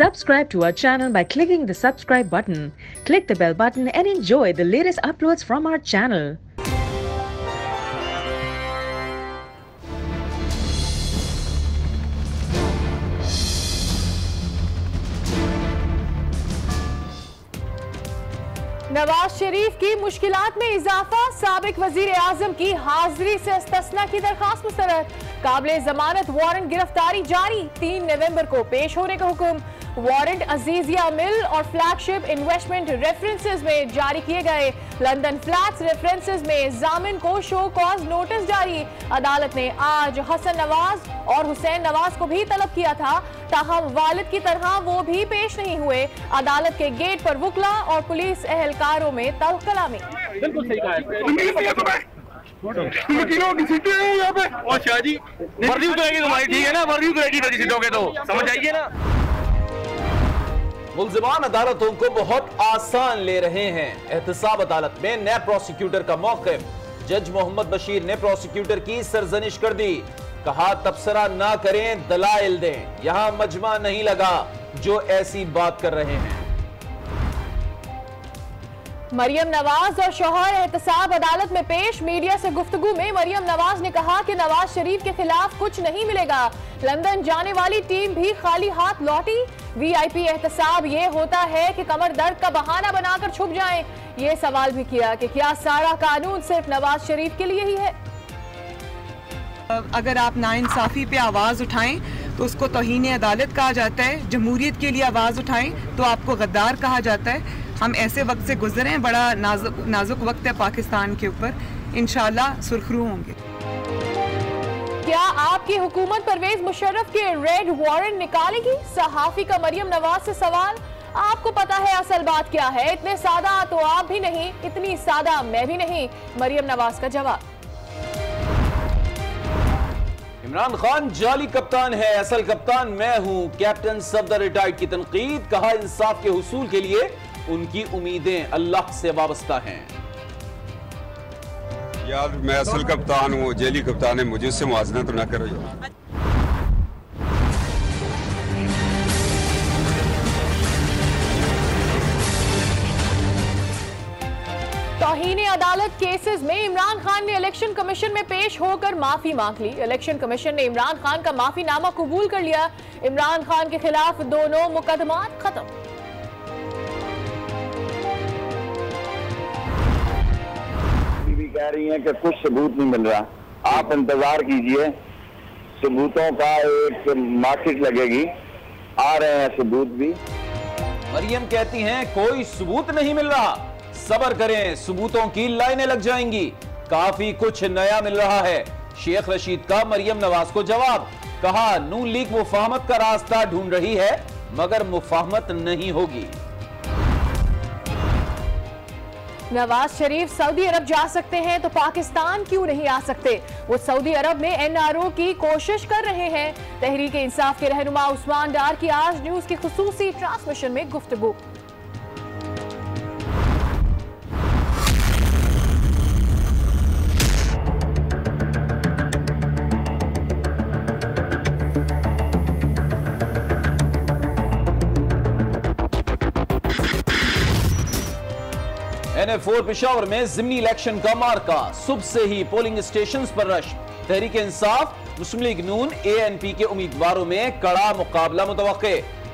Subscribe to our channel by clicking the subscribe button. Click the bell button and enjoy the latest uploads from our channel. Nawaz Sharif की मुश्किलात में इजाफा सबक वज़ीर आज़म की हाजिरी से इस्तना की दरखास्त मुस्तरद काबिल जमानत वारंट गिरफ्तारी जारी तीन नवंबर को पेश होने का हुक्म वारंट अजीजिया मिल और फ्लैगशिप इन्वेस्टमेंट रेफरेंसेस में जारी किए गए। लंदन फ्लैट्स रेफरेंसेस में जामिन को शो कॉज नोटिस जारी। अदालत ने आज हसन नवाज़ और हुसैन नवाज़ को भी तलब किया था। ताहम वालिद की तरह वो भी पेश नहीं हुए। अदालत के गेट पर वकला और पुलिस एहलकारों में तल कलामी बिल्कुल सही कहा है। वकीलों की सीटें हैं यहाँ पे। और शाह जी वर्दी उतरेगी तुम्हारी ठीक है ना? वर्दी उतरेगी सीटों के तो। समझ आइए ना? मुलजिमान अदालतों को बहुत आसान ले रहे हैं। एहतसाब अदालत में नए प्रोसिक्यूटर का मौकफ जज मोहम्मद बशीर ने प्रोसिक्यूटर की सरजनिश कर दी। कहा, तबसरा ना करें, दलाइल दें। यहाँ मजमा नहीं लगा, जो ऐसी बात कर रहे हैं। मरियम नवाज़ और शोहर एहतसाब अदालत में पेश मीडिया से गुफ्तगू में मरियम नवाज़ ने कहा कि नवाज़ शरीफ के खिलाफ कुछ नहीं मिलेगा। लंदन जाने वाली टीम भी खाली हाथ लौटी। वीआईपी एहतसाब ये होता है कि कमर दर्द का बहाना बनाकर छुप जाएँ। ये सवाल भी किया कि क्या सारा कानून सिर्फ़ नवाज़ शरीफ के लिए ही है? अगर आप नाइंसाफ़ी पे आवाज़ उठाएँ तो उसको तोहन अदालत कहा जाता है। जमहूरियत के लिए आवाज़ उठाएँ तो आपको गद्दार कहा जाता है। हम ऐसे वक्त से गुजरे हैं, बड़ा नाजुक नाजुक वक्त है पाकिस्तान के ऊपर। इन सुरखरू होंगे। क्या आपकी हुकूमत परवेज मुशर्रफ के रेड वारंट निकालेगी? सहाफी का मरियम नवाज़ से सवाल। आपको पता है असल बात क्या है? इतने सादा तो आप भी नहीं, इतनी सादा मैं भी नहीं। मरियम नवाज़ का जवाब। इमरान खान जाली कप्तान है, असल कप्तान मैं हूँ। कैप्टन सफदर रिटायर्ड की तनकीद, कहा इंसाफ के हसूल के लिए उनकी उम्मीदें अल्लाह से वाबस्ता हैं। यार, मैं असल कप्तान हूँ, जेली कप्तान है, मुझे उससे मुआजना तो ना करो तोहीन अदालत केसेस में इमरान खान ने इलेक्शन कमीशन में पेश होकर माफ़ी मांग ली। इलेक्शन कमीशन ने इमरान खान का माफीनामा कबूल कर लिया। इमरान खान के खिलाफ दोनों मुकदमा खत्म। कह रही हैं कि कुछ सबूत नहीं मिल रहा। आप इंतज़ार कीजिए। सबूतों का एक मार्केट लगेगी। आ रहे हैं सबूत भी। मरियम कहती हैं, कोई सबूत नहीं मिल रहा। सबर करें, सबूतों की लाइनें लग जाएँगी। काफ़ी कुछ नया मिल रहा है। शेख रशीद का मरियम नवाज़ को जवाब। कहा नू लीग मुफाहमत का रास्ता ढूंढ रही है, मगर मुफाहमत नहीं होगी। नवाज़ शरीफ सऊदी अरब जा सकते हैं तो पाकिस्तान क्यों नहीं आ सकते? वो सऊदी अरब में एनआरओ की कोशिश कर रहे हैं। तहरीक इंसाफ के रहनुमा उस्मान डार की आज न्यूज़ की खसूसी ट्रांसमिशन में गुफ्तगु। एन फोर पिशावर में जिमनी इलेक्शन का मार्का। सुबह से ही पोलिंग स्टेशन पर rush Tehreek Insaf, Muslim League Noon A N P के उम्मीदवारों में कड़ा मुकाबला मुतव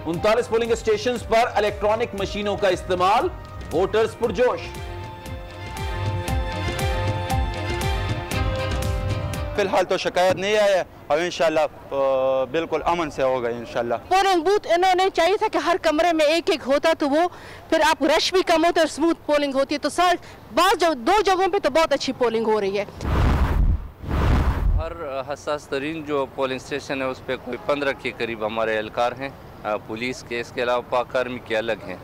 उनतालीस पोलिंग स्टेशन पर इलेक्ट्रॉनिक मशीनों का इस्तेमाल वोटर्स पुरजोश। फ़िलहाल तो शिकायत नहीं आया और इंशाल्लाह बिल्कुल अमन से होगा इंशाल्लाह। पोलिंग बूथ इन्होंने चाहिए था कि हर कमरे में एक एक होता तो वो फिर आप रश भी कम होता है स्मूथ पोलिंग होती है। तो सर बाज दो जगहों पे तो बहुत अच्छी पोलिंग हो रही है। हर हसास तरीन जो पोलिंग स्टेशन है उस पर कोई पंद्रह के करीब हमारे एहलकार हैं। पुलिस के इसके अलावा पाक आर्मी के अलग हैं।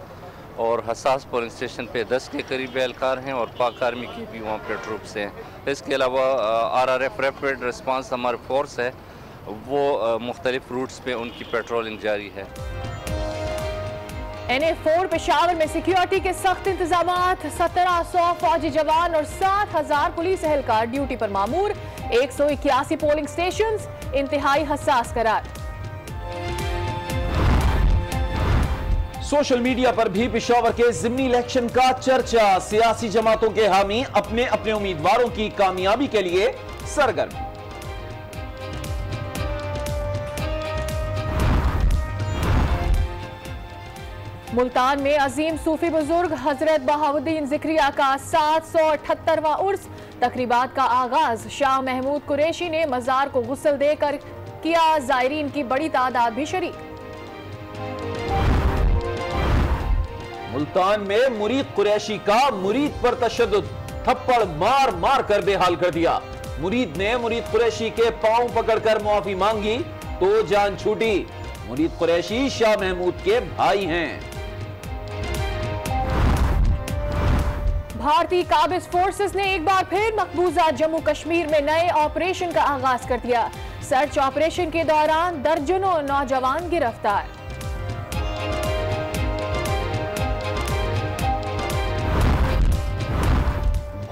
और हसास पोलिंग स्टेशन पे 10 के करीब एहलकार हैं और पाक आर्मी के भी वहाँ पे ट्रूप्स हैं। इसके अलावा R R F rapid response हमारे फोर्स है, वो मुख्तलिफ़ रूट्स पे उनकी पेट्रोलिंग जारी है। एन ए फोर पेशावर में सिक्योरिटी के सख्त इंतज़ाम सत्रह सौ फौजी जवान और सात हज़ार पुलिस एहलकार ड्यूटी पर मामूर, एक सौ इक्यासी पोलिंग स्टेशन इंतहाई हसास करार। सोशल मीडिया पर भी पिशावर के जिमनी इलेक्शन का चर्चा। सियासी जमातों के हामी अपने अपने उम्मीदवारों की कामयाबी के लिए सरगर्म। मुल्तान में अजीम सूफी बुज़ुर्ग हज़रत बहाउद्दीन जिक्रिया का सात सौ अठहत्तरवा उर्स। तकरीबात का आगाज़, शाह महमूद कुरैशी ने मजार को गुसल देकर किया जायरीन की बड़ी तादाद भी शरीक। मुल्तान में मुरीद कुरैशी का मुरीद पर तशद थप्पड़ मार मार कर बेहाल कर दिया। मुरीद ने मुरीद कुरैशी के पाँव पकड़कर मुआफी मांगी तो जान छूटी। मुरीद कुरैशी शाह महमूद के भाई हैं। भारतीय काबिज फोर्सेस ने एक बार फिर मकबूजा जम्मू कश्मीर में नए ऑपरेशन का आगाज़ कर दिया। सर्च ऑपरेशन के दौरान दर्जनों नौजवान गिरफ़्तार।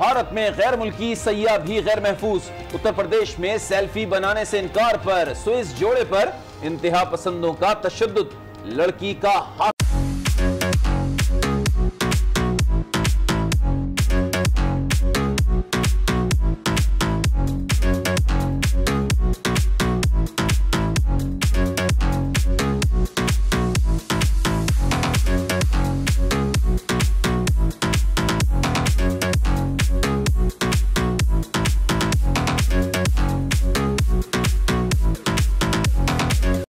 भारत में गैर मुल्की सैया भी गैर महफूज। उत्तर प्रदेश में सेल्फी बनाने से इनकार पर, स्विस जोड़े पर इंतहा पसंदों का तशद लड़की का हाथ